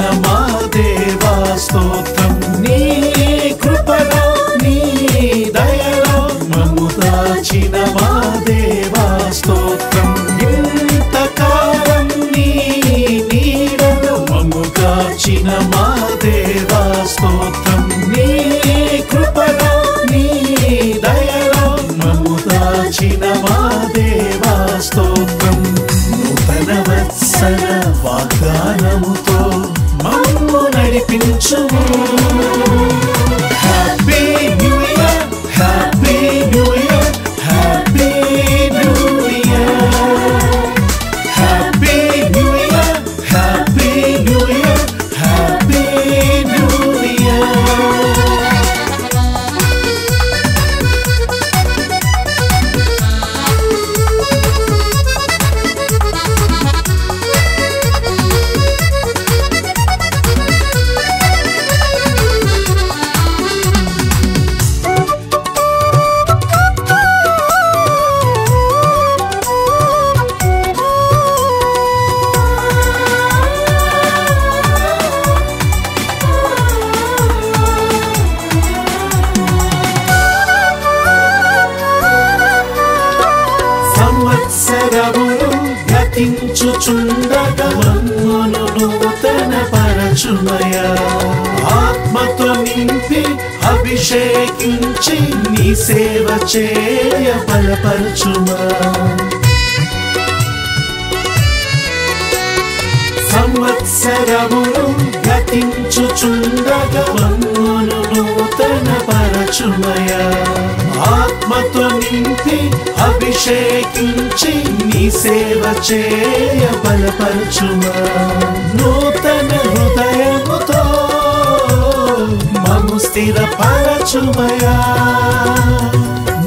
దాచిన మా దేవా స్తోత్రం. నీ కృపలో నీ దయలో మమ్ము దాచిన మా దేవా స్తోత్రం. ఇంతకాలం నీ నీడలో కాచిన మా దేవా స్తోత్రం. నీ కృపలో నీ దయలో దాచిన మా మమ్ము సంవత్సరములు గతించుచుండగా మమ్మును నూతన పరచుమయ ఆత్మతో నింపి అభిషేకించి నీ సేవ చేయ బలపరచుమా. సంవత్సరములు సేవ చేయ బలపరచుమా. నూతన హృదయముతో మము స్థిరపరచుమయా.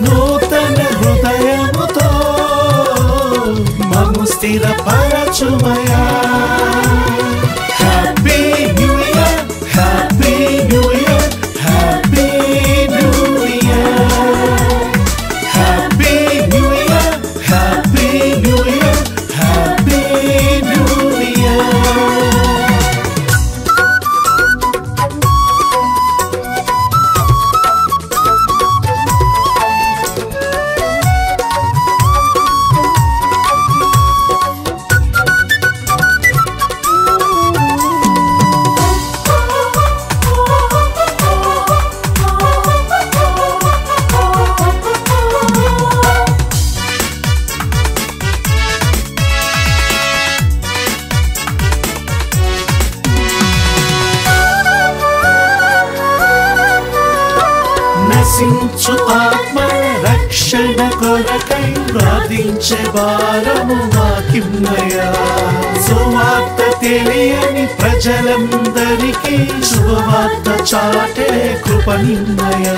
నూతన హృదయముతో మము స్థిరపరచుమయా. నశించు ఆత్మ రక్షణ కొరకై ప్రార్థించే భారము మాకిమ్మయా సువార్త తెలియని ప్రజలందరికీ శుభవార్త చాటే కృపనిమ్మయా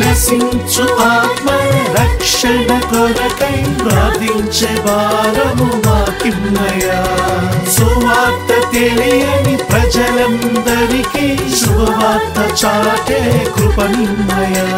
నశించు ఆత్మ రక్షణ కొరకై ప్రార్థించే భారము మాకిమ్మయా సువార్త తెలియని ప్రజలందరికీ శుభవార్త చాటే కృపనిమ్మయా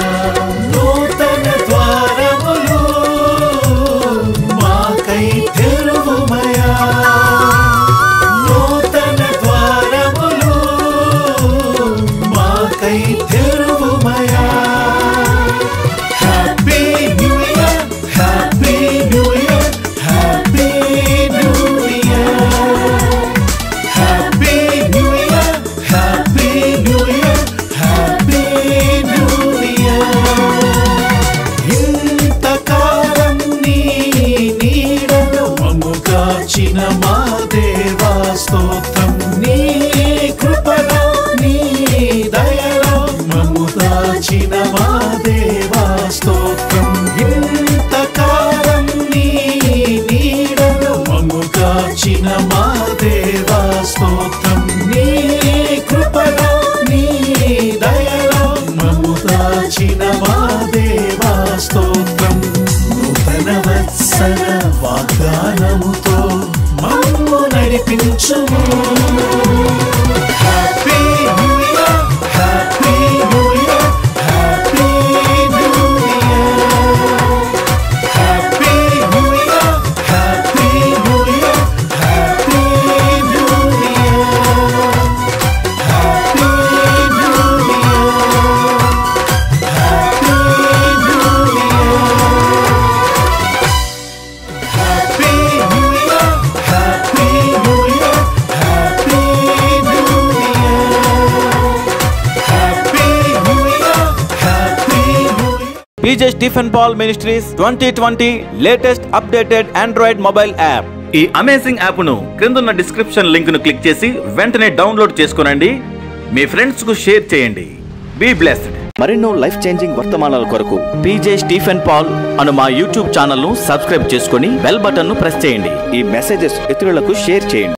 కాచిన మాదేవా స్తోత్రం ఇంతకాలం నీ నీడను మము కాచిన మా దేవా స్తోత్రం నీ కృపలో నీ దయలో మము కాచిన మా స్తోత్రం నూతన వత్సల వాగ్దానముతో మమ్ము నడిపించుము P J Stephen Paul ministries twenty twenty latest updated android mobile app ఈ అమేజింగ్ యాప్ను క్రిందున్న డిస్క్రిప్షన్ లింక్ను క్లిక్ చేసి వెంటనే డౌన్లోడ్ చేసుకోనండి. మీ ఫ్రెండ్స్కు షేర్ చేయండి. బీ బ్లెస్డ్ మరెన్నో లైఫ్ చేంజింగ్ వర్తమానాల కొరకు పీజే స్టీఫెన్ పాల్ అను మా యూట్యూబ్ ఛానల్ను సబ్స్క్రైబ్ చేసుకుని బెల్ బటన్ను ప్రెస్ చేయండి. ఈ మెసేజెస్ ఇతరులకు షేర్ చేయండి.